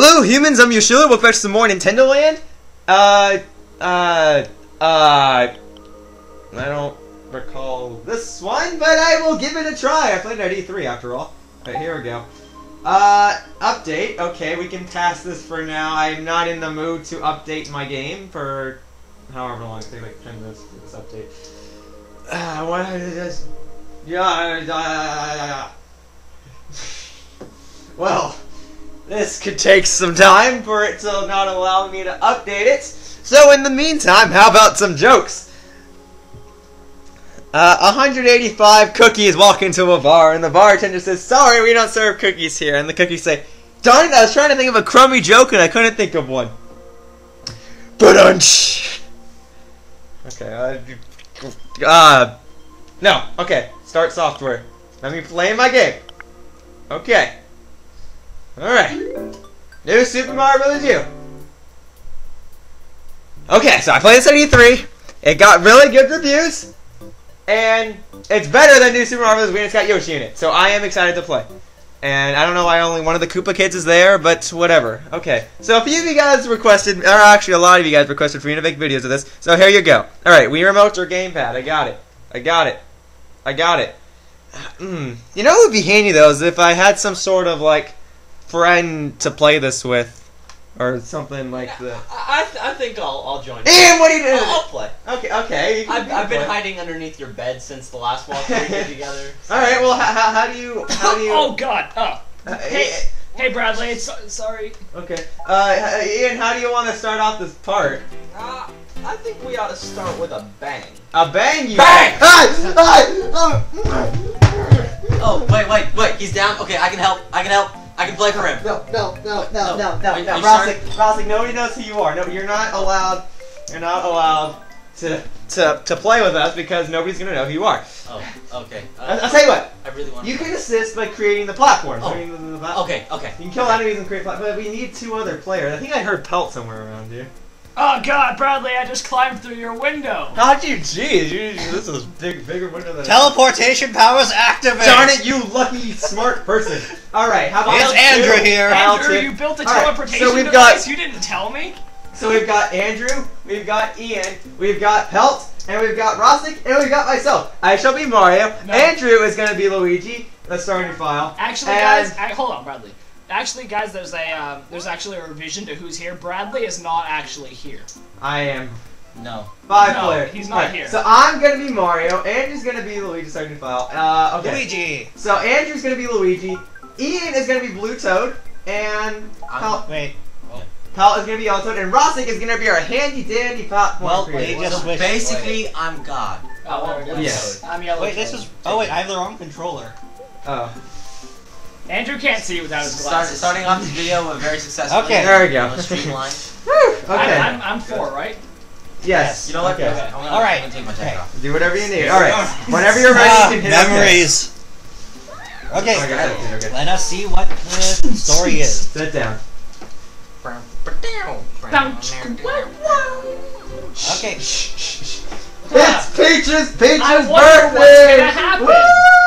Hello, humans. I'm Yoshiller. We'll fetch some more Nintendo Land. Uh, uh, uh. I don't recall this one, but I will give it a try. I played it at E3 after all. But here we go. Uh, update. Okay, we can pass this for now. I'm not in the mood to update my game for however long. It takes like 10 minutes for this update. Uh, what is this? Yeah, yeah, Well, this could take some time for it to not allow me to update it. So in the meantime, how about some jokes? Uh, 185 cookies walk into a bar, and the bartender says, "Sorry, we don't serve cookies here." And the cookies say, "Darn it! I was trying to think of a crummy joke, and I couldn't think of one." Ba-dunch! Okay. Uh, uh, no. Okay. Start software. Let me play my game. Okay. Alright. New Super Mario Bros. U. Okay, so I played this at E3. It got really good reviews. And it's better than New Super Mario Bros. Wii and it's got Yoshi in it. So I am excited to play. And I don't know why only one of the Koopa kids is there, but whatever. Okay, so a few of you guys requested, or actually a lot of you guys requested for me to make videos of this. So here you go. Alright, Wii Remote or Gamepad. I got it. I got it. I got it. Mm. You know what would be handy though is if I had some sort of like friend to play this with, or something like that. I, I, th- I think I'll, I'll join. Ian, what are you doing? I'll, I'll play. Okay, okay. you can- I've, you I've been hiding underneath your bed since the last walkthrough we did together. so- All right. Well, how, how, how do you how do you? oh God! Oh, uh, hey, hey, Bradley. It's, sorry. Okay. Uh, Ian, how do you want to start off this part? Uh, I think we ought to start with a bang. A bang you. Bang! Oh, wait, wait, wait. He's down. Okay, I can help. I can help. I can play for him. No, no, no, no, No. no, no, Are you- no. are you Rasik, Rasik, nobody knows who you are. No, you're not allowed. You're not allowed to to to play with us because nobody's gonna know who you are. Oh, okay. Uh, I'll tell you what. I really want. You can assist by creating the platforms. Oh. The- the- the- Okay, okay. You can kill enemies and create platforms, but we need two other players. I think I heard Pelt somewhere around here. Oh God, Bradley! I just climbed through your window. How'd you? Jeez, you, this is a big, bigger window than. Teleportation powers activate. Darn it, you lucky smart person. All right, how about It's two? Andrew here. File Andrew, two. you built a All right, teleportation so we've device. got- You didn't tell me. So we've got Andrew, we've got Ian, we've got Pelt, and we've got Rasik, and we've got myself. I shall be Mario. No. Andrew is going to be Luigi. Let's start a new file. Actually, And- guys, I, hold on, Bradley. Actually, guys, there's a um, there's actually a revision to who's here. Bradley is not actually here. I am No. five No, player. he's not Alright, here. So I'm going to be Mario. Andrew's going to be Luigi. Start a new file. Uh, okay. Luigi. So Andrew's going to be Luigi. Ian is going to be Blue Toad, and I'm- Pelt, Wait. Pelt is going to be Yellow Toad, and Rasik is going to be our handy dandy platform Well, creator. they just So switched. basically, I'm God. Oh, there. Yes. I'm yellow. Wait, this is. Oh wait, I have the wrong controller. Oh. Andrew can't see without his Start, glasses. starting off this video with very successful. Okay. There we go. Streamline. Whew, okay. I'm, I'm, I'm four, right? yes. You know what? Okay. I'm gonna, All right. Take my Okay. off. Do whatever you need. All right. Whenever you're ready, Ah, you can hit memories. Okay, Okay, okay, okay. let us see what the story is. Sit down. Okay. It's Peach's Peach's I wonder birthday.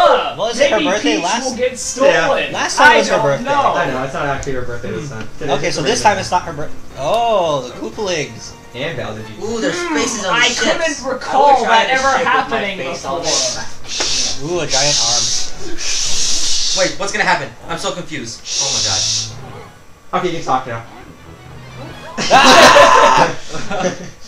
What's gonna happen. Woo! Huh? Well, is it her Maybe birthday Peach last- will get stolen. Last time I was her don't birthday. Know. I know it's not actually her birthday this time. Today's Okay, so her this birthday. time it's not her birthday. Oh, the Koopalings. And Bowser. G. Ooh, there's hmm, spaces on the I ships. couldn't I recall wish I had that a ever ship with my happening face all before. over it. Ooh, a giant arm. Wait, what's gonna happen? I'm so confused. Oh my god. Okay, you can talk now.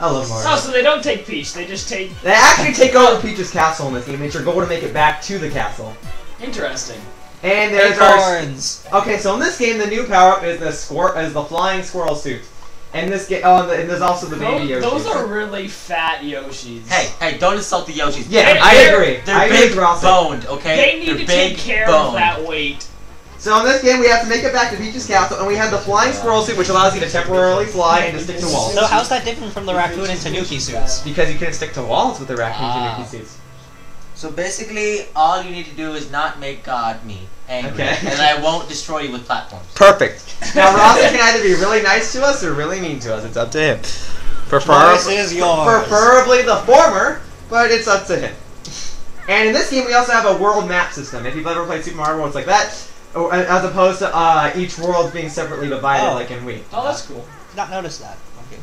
I love Mario. Oh, so they don't take Peach. They just take. They actually take over Peach's castle in this game. It's your goal to make it back to the castle. Interesting. And there's our Acorns. Okay, so in this game, the new power up is the squir- is the flying squirrel suit. And this game, oh, and, the, and there's also the baby Those, Yoshi. those are really fat Yoshis. Hey, hey, don't insult the Yoshis. yeah, They- I they're- agree. They're I big with boned, okay? They need They're to big take care boned. of that weight. So in this game, we have to make it back to Peach's castle, and we have the flying squirrel suit, which allows you to temporarily fly and to stick to walls. So how's that different from the raccoon and Tanuki suits? Because you couldn't stick to walls with the raccoon Ah. Tanuki suits. So basically, all you need to do is not make God me angry, Okay. and I won't destroy you with platforms. Perfect. Now Ross can either be really nice to us or really mean to us. It's up to him. Choice Preferably, is yours. preferably the former, but it's up to him. And in this game, we also have a world map system. If you've ever played Super Mario World, it's like that. Or, as opposed to uh, each world being separately divided Oh. like in Wii. Oh, that's cool. Not noticed that. Okay.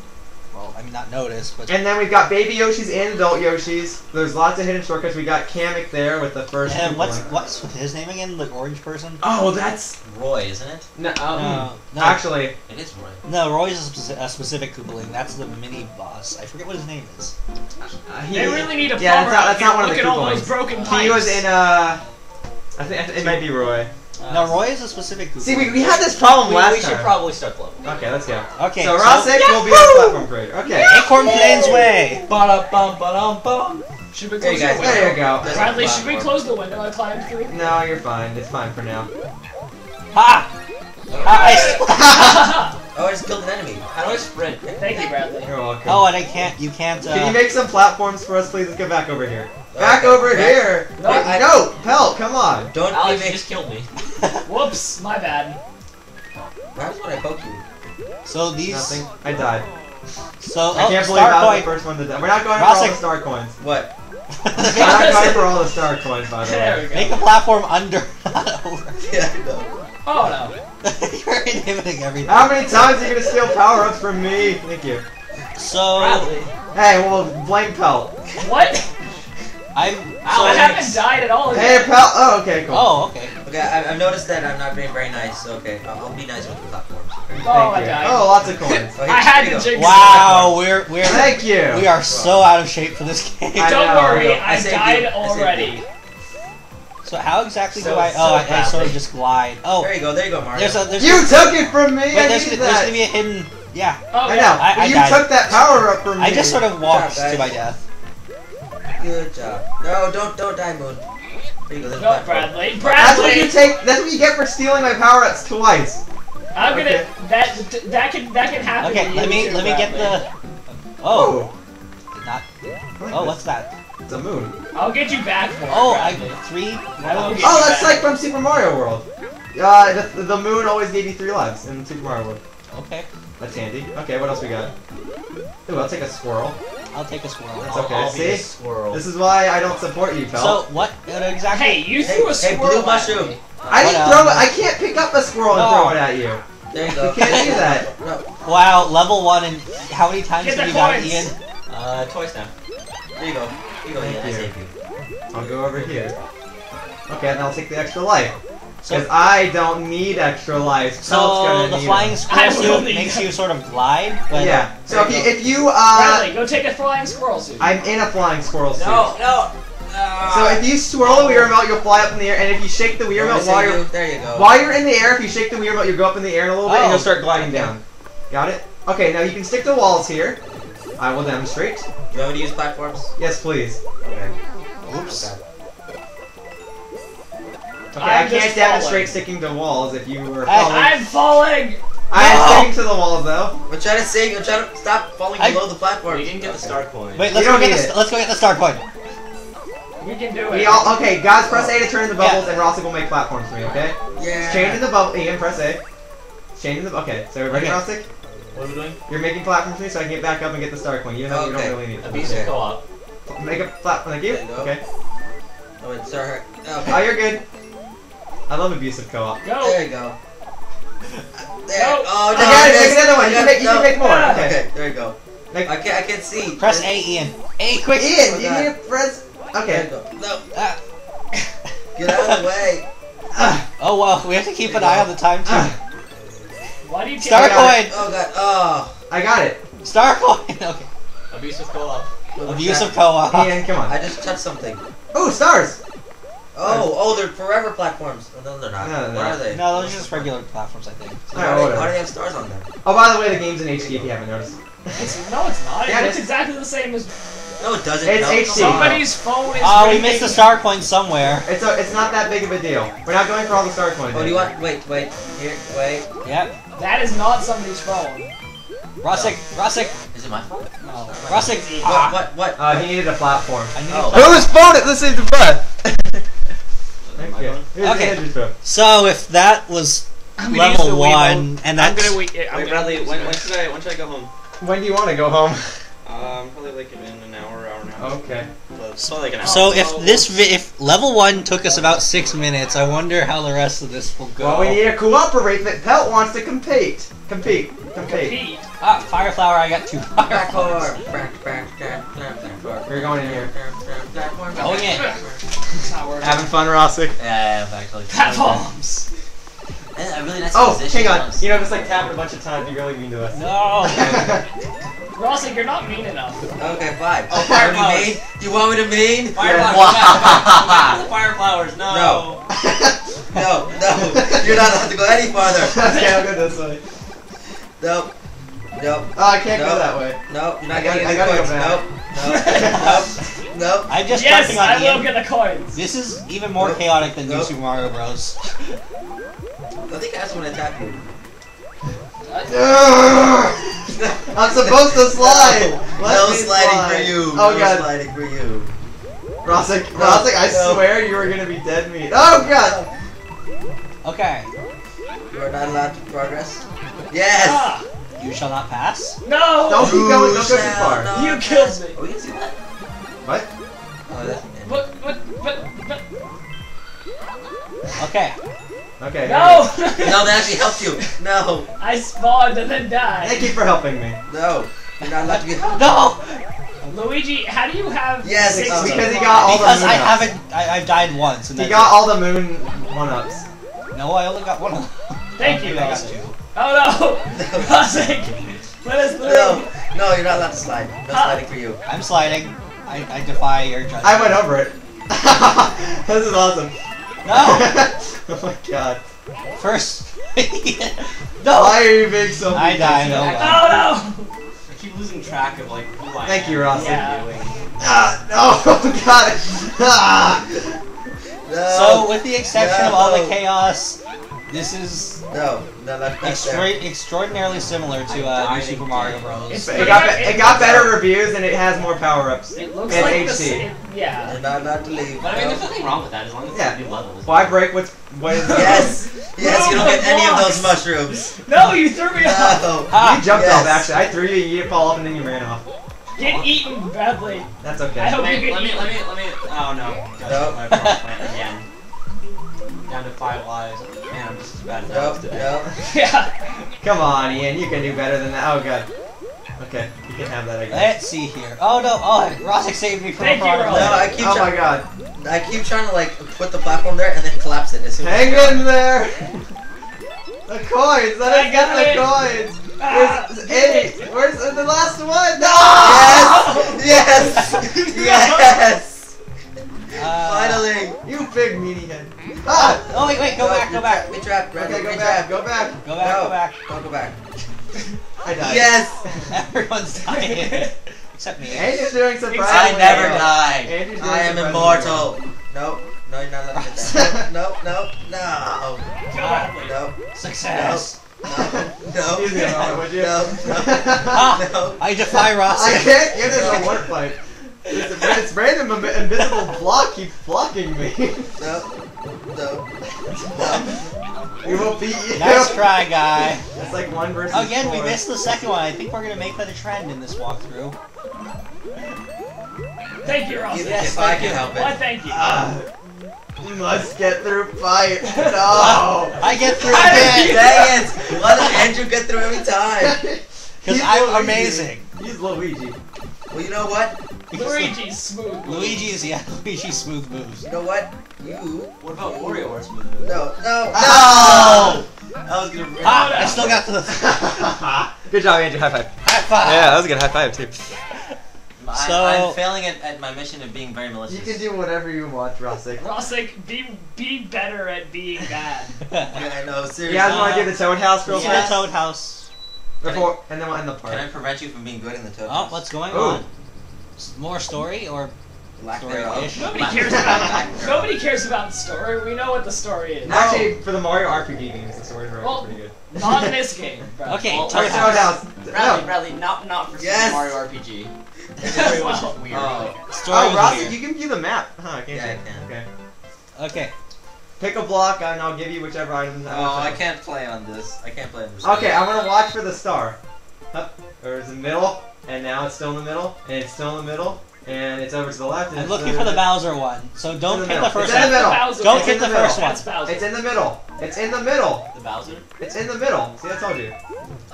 Well, I mean, not noticed, but. And then we've got baby Yoshis and adult Yoshis. There's lots of hidden shortcuts. We got Kamek there with the first. And what's Link. what's his name again? The orange person? Oh, that's Roy, isn't it? no. Um, No, no, Actually, It is Roy. no. Roy's a, speci- a specific Koopaling. That's the mini boss. I forget what his name is. uh, he, They really need a yeah, plumber that's not, out that's here. not one of Look the at all those broken pipes. He was in uh. I think it might be Roy. No, Roy is a specific Koopaling. See, we, we had this problem We, last we should time. probably start the level. okay, let's go. Okay. so so Rasik will be the platform creator. Okay. Acorn Plains Way. Ba-da-bum, ba-dum, bum. Should we There close you the guys window? There you go. That's Bradley, the should we platform. close the window I climbed through? No, you're fine. It's fine for now. Ha! Ha! Oh, I just killed an enemy. How do I sprint? Thank you, Bradley. You're welcome. oh, and I can't. You can't. Uh, Can you make some platforms for us, please? Let's get back over here. Back Okay. over Back- here. No, Wait, I- no, Pelt, come on. Don't Alex, you me. just killed me. Whoops, my bad. Perhaps when I poke you. so these. Nothing. I died. So I oh, can't believe I Star was the Point. first one to die. We're not going for all the star coins. What? We're not going for all the star coins, by the There way. we go. Make a platform under, not over. Yeah, I know. Oh no. You're inhibiting everything. How many times are you gonna steal power ups from me? Thank you. So Bradley. Hey, well, blame Pelt. What? I'm. I So, haven't died at all. Hey, yet. Pelt. Oh, okay, cool. oh, okay. Okay, I, I've noticed that I'm not being very nice. So okay, I'll, I'll be nice with the platforms. Okay? Oh, I Thank you. died. Oh, lots of coins. Here- I had here you to go. jinx Wow, we're we're Thank you. we are so out of shape for this game. I Don't know, worry, I I, died you. I already. So how exactly So- do I? so Oh, I, I sort of just glide. Oh, There you go. There you go, Mario. there's a there's You took it from me. wait, I there's, needed gonna- there's that. gonna be a hidden. Yeah, Oh, I yeah. know. I- I you died. took that power up from me. I just sort of walked guys. to my death. Good job. No, don't don't die, Moon. There you go. No, platform. Bradley. That's what you take. That's what you get for stealing my power ups twice. I'm gonna. Okay. That that can that can happen. Okay, to let you me too, let me get the. Oh, did not. What Oh, is what's that? this? It's a moon. I'll get you back for it, Oh, I Bradley. three. I get Oh, you that's back. like from Super Mario World. Uh, the, the moon always gave you three lives in Super Mario World. Okay, That's handy. Okay, what else we got? Ooh, I'll take a squirrel. I'll take a squirrel. That's okay, I'll be the see? squirrel. This is why I don't support you, So pal. what what exactly? Hey, you Hey, threw a hey, squirrel. blue at mushroom. me. I didn't throw it. I can't pick up a squirrel and throw it at you. There you go. You can't do that. No. Wow, level one, and how many times Get have the you got. Ian? Uh, twice now. There you go. Here you go. Thank Ian. I you. you. I'll go over here. Okay, and I'll take the extra life. So, Because I don't need extra life. Pelt's so gonna the flying squirrel I suit makes that. you sort of glide. But Yeah. So if you, you if you uh, Bradley, go take a flying squirrel suit. I'm in a flying squirrel suit. No, no. So if you swirl the Wii remote, you'll fly up in the air, and if you shake the Wii There remote while you're There you go. while you're in the air, if you shake the Wii remote, you'll go up in the air in a little bit, and Oh. you'll start gliding Okay. down. Got it? Okay, now you can stick to walls here. I will demonstrate. Do you want me to use platforms? Yes, please. Okay. Oops. Okay. Okay, I'm I can't demonstrate falling. sticking to walls if you were falling. I'm falling. I am No. sticking to the walls though. I'm trying to save. I'm trying to stop falling I- below the platform. We didn't get the star coin. Wait, let's go get the it. let's go get the star coin. We can do We it. all okay, guys. Press A to turn in the bubbles, and Rasik will make platforms for me. Okay? Yeah. Changing the bubble. Ian, press A. Changing the. Okay, so ready, Okay. Rasik? What are we doing? You're making platforms for me, so I can get back up and get the star coin. Even though you Okay. don't really need it. Abusive Okay. co-op. Make a platform. Thank you. You. Okay. Oh, wait, sorry. Oh, oh you're good. I love abusive co-op. There you go. There. No. Oh no. I got it. yes. Another one. You I can got- make. You can no. make more. Okay. Okay. There you go. Make, I can't. I can't see. Press A, Ian. A, quick. Ian, Oh, you God. need to press. There you Okay. go. No. Ah. Get out of the way. Ah, Oh well, we have to keep There an eye go. on the time too. ah, Why do you take Star I got coin. Oh god. Oh. I got it. Star coin. Okay. Abusive co-op. What was Abusive that? co-op. Ian, come on. I just touched something. Oh, stars. Oh, oh, they're forever platforms. Oh, no, they're not. No, they're what not. are they? No, those are just regular platforms, I think. So Alright, why, do they, why do they have stars on them? Oh, by the way, the game's in HD if you haven't noticed. It's, no, it's not. Yeah, it it looks is. exactly the same as No, it doesn't. It's no, HD. somebody's phone is. Oh, we missed the star coin somewhere. It's a, it's not that big of a deal. We're not going for all the star coins. Oh, do you want? Wait, wait. Here, wait. Yep. That is not somebody's phone. Rasik, Rasik. Is it my phone? No. Rasik. What? What? What? Uh, he needed a platform. I need Oh. a Whose phone is this? Is the breath. My okay. phone? Here's Okay. Andrew's phone. So if that was I'm level the one, and I'm gonna wait. I'm Wait, gonna Bradley, when, when should I when should I go home? When do you want to go home? Um, probably like in an hour, hour and a half. Okay. So So like an hour. So if this vi- if level one took us about six minutes, I wonder how the rest of this will go. Well, we need to cooperate. But Pelt wants to compete. Compete. Compete. Pete. Ah, fire flower. I got two fire Back flowers. Back, back, back, back, back. We're going in here. Going in. That's not. Having fun, Rasik. Yeah, yeah, actually. Pat bombs. A really nice Oh, position. hang on. You know, just like tap it a bunch of times. You're really mean to us. No. Rasik, you're not mean enough. Okay, fine. Oh, fire You want me flowers. mean? You want me to mean? Fire Yeah. flowers. Go back, go back to the fire flowers. No. No. No, no. You're not allowed to go any farther. okay, I'll go this way. Nope. Nope. Oh, I can't No. go that way. Nope. You're I not gotta- getting I any gotta go points. Nope. Nope. Nope. I'm just yes, jumping on I will Ian. get the coins. This is even more Nope. chaotic than New Nope. Super Mario Bros. I think I just want to attack you. I'm supposed to slide. Let no sliding slide. for you. Oh no god, sliding for you. Rasik, No, Rasik, I no. swear you were gonna be dead meat. Oh god. Okay. You are not allowed to progress. Yes. Ah, You shall not pass. no! Don't keep going. Don't go too far. not You killed me. Oh, we can see that. What? Oh, that's. But, but, but, but, Okay. Okay. no! No, that actually helped you. No, I spawned and then died. Thank you for helping me. no. You're not allowed to get. No. Luigi, how do you have Yes, six because Because he lives? got all the moon. Because I ups. haven't. I, I've died once. And He got it. all the moon one ups. No, I only got one. of them. Thank you, I got two. Oh no! Rasik! Let us through! No, no, you're not allowed to slide. No Ah. sliding for you. I'm sliding. I, I defy your judgment. I went over it. this is awesome. No. oh my god. First. no. Why are you being so I mean? died. Oh. Oh no! I keep losing track of like who I Thank am. you, Ross. Yeah. Ah, no, got it. Ah. No. So, with the exception of all the chaos, this is no, no, that's not extra- extraordinarily similar to uh, New Super. Mario Bros. It's- It got be- it got better reviews and it has more power ups. It looks And like the HD. same. Yeah. You're not to leave. But I mean, there's nothing wrong with that as long as it's Yeah. a new level. Why break what's what is Yes, yes, you don't get any of those mushrooms. No, you threw me off! No. Ha! You jumped Yes. off actually. I threw you, you fall off, and then you ran off. Get eaten badly. That's I okay. hope Wait, you let get me, eaten. let me, let me. Oh no. Nope. my power plant again. Down to five lives. Man, I'm just as bad as I Nope, was today. nope. Yeah. Come on, Ian. You can do better than that. Oh god. Okay, you can have that. I guess. Let's see here. Oh no! Oh, Rasik saved me from Thank a you. Rasik. No, I keep Oh my trying. god. I keep trying to like put the platform there and then collapse it as soon as Hang I in there. The coins. Let I us got get it. the coins. Ah, Where's Eddie? Where's the last one? No. Yes! Yes! Yes! Uh, Finally! You big meaty head. Ah. Oh wait, wait, go No, back, go back, trapped, We trapped, Brandon. Okay, go we back. trapped. Go back. go back, No. go back. Don't go back. I died. Yes! Everyone's dying except me. Andrew's doing surprisingly I never well. died. Andrew's doing I am immortal. Nope. No, you're not allowed to get that. Nope, nope, no. Badly. Nope. Success. No. well. No. Excuse me, Ron, would you? No. Ah, No. I defy Ross. I can't get in a war fight. It's, it's random invisible block keeps blocking me. No. No. No. we will beat you. Nice try, guy. It's like one versus Again, we missed the second one. I think we're gonna make that a trend in this walkthrough. Thank you, Ross. If Yes, I can you. help Why, it. thank you. Ah, you must get through fight. No. I get through How again Dang it! Why does Andrew get through every time? because He's I'm Luigi. amazing. He's Luigi. Well, you know what? Luigi's smooth. Luigi's yeah, Luigi's smooth moves. You know what? You. What about Wario or Smooth Move? No. No. Oh! No! I was gonna. Ah. I still got the Good job, Andrew. High five. high five. Yeah, that was a good high five too. I, So- I'm failing at, at my mission of being very malicious. You can do whatever you want, Rasik. Rasik, be be better at being bad. Yeah, I know. Seriously. You guys want to do the Toad House real Yeah, quick? Toad House. Before, and then we'll end the Can I prevent you from being good in the Toad Oh, House? what's going Ooh. on? More story or Lack Story thereof. ish. Nobody Lack- cares about nobody cares about the story. We know what the story is. No. Actually, for the Mario RPG games, the stories are Well- pretty good. Not in this game. bro. okay? Well, Toad Toad House. House. Bradley, No. Bradley, not not for Yes. Super Mario RPG. The story was just weird. Oh. Story Oh, was Rossick, weird. you can view the map. Huh, can't Yeah, I can. Okay. Okay. Pick a block and I'll give you whichever item. Oh, I can't play on this. I can't play on this. Okay, I'm gonna watch for the star. Up, or is it middle? And now it's still in the middle, and it's still in the middle, and it's over to the left. And I'm looking for the Bowser one. So don't in the hit the first It's in the one. middle. Don't It's hit in the middle. first one. That's It's in the middle. It's in the middle. The Bowser? It's in the middle. See, I told you.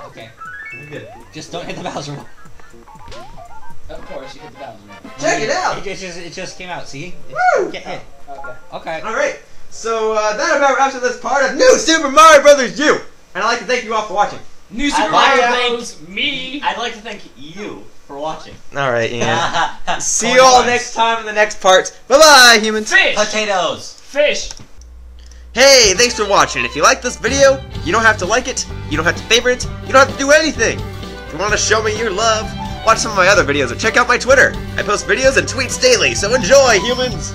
Okay. You're good. Just don't hit the Bowser one. Of course, you hit the Bowser. one. Check it out. It, it just it just came out. See? Woo! Get hit. Okay. Okay. All right. So uh, that about wraps up this part of New Super Mario Brothers U. And I'd like to thank you all for watching. New Super like Mario to Bros. Me. I'd like to thank you for watching. All right, Ian. See you all buns. next time in the next part. Bye bye, humans. Fish. Potatoes. Fish. Hey, thanks for watching. If you like this video, you don't have to like it, you don't have to favorite it, you don't have to do anything. If you want to show me your love, watch some of my other videos or check out my Twitter. I post videos and tweets daily, so enjoy, humans!